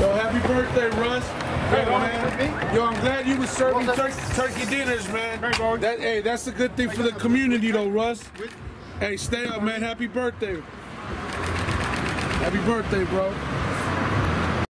Yo, happy birthday, Russ. Hey, man. Yo, I'm glad you was serving tur- turkey dinners, man. That, hey, that's a good thing for the community, though, Russ. Hey, stay up, man. Happy birthday. Happy birthday, bro.